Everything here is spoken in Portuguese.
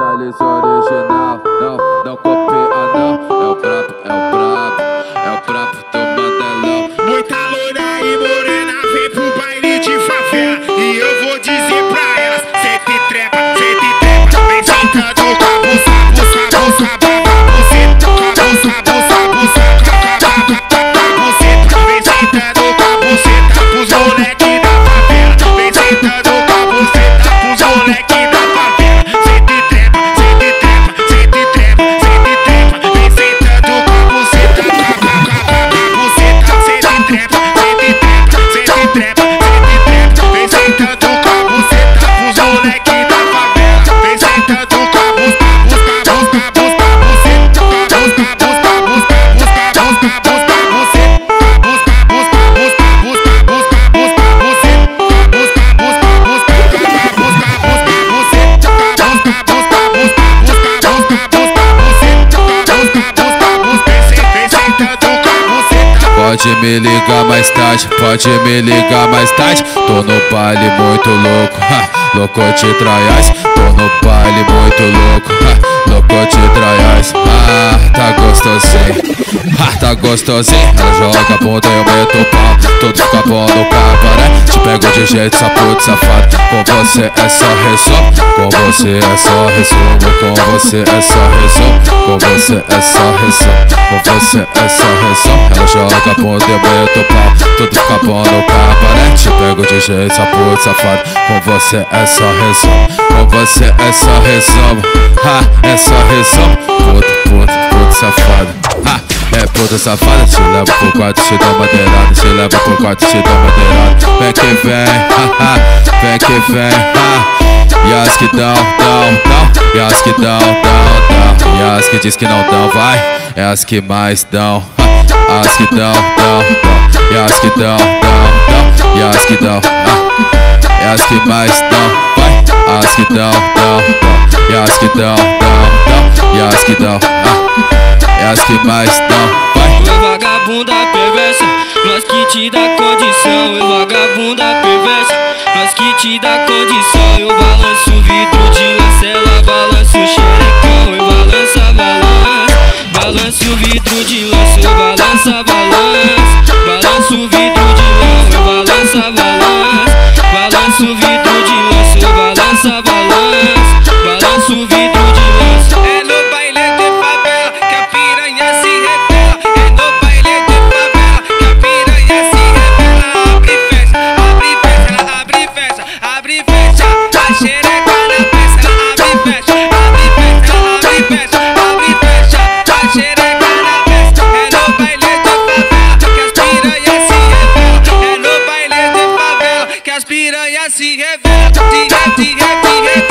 Charles original, não, não copia não. É o brabo, é o brabo, é o brabo do Mandelão. Muita loira e morena vem pro baile de favela. E eu vou dizer pra elas: sente trepa, sente trepa. Vem sentando com a buça, buça. Vem sentando com a buceta pros moleque da favela. Vem sentando Pode me ligar mais tarde, pode me ligar mais tarde. Tô no baile muito louco, ha, louco de traias. Tô no baile muito louco, ha, louco de traias. Ah, tá gostosinho, ah, tá gostosinho. Ela joga a bunda e eu meto o pau. Tudo fica bom no cabaré. Te pego de jeito, sapudo safado. Com você é só resumo, com você é só resumo. Com você é só resumo, com você é só resumo. Com você é só resumo. Ela joga a bunda e eu meto o pau. Tudo fica bom no cabaré. Te pego de jeito, sapudo safado. Com você é só resumo, com você é só resumo. Ha, é só resumo. Puto, puto, puto safado. É puta safada, te leva pro quarto, te dá madeirada Te leva pro quarto, te dá madeirada Vem que vem, haha, vem que vem, ha. Yas que dão, dão, dão. Yas que dão, dão, dão. Yas que diz que não dão, vai. É as que mais dão, ha. As que dão, dão, dão. Yas que dão, dão, dão. Yas que dão, É as que mais dão, vai. As que dão, dão, dão. Yas que dão, dão, dão. Yas que dão, é as que mais dão, vai. Vagabunda perversa, nós que te dá condição. Oi vagabunda perversa, nós que te dá condição. Eu balanço o vidro de lança, ela balança o xerecão. Eu balança, balança, balança o vidro de lança. Eu balança, balança, balança o vidro ella sigue, sigue, sigue, sigue.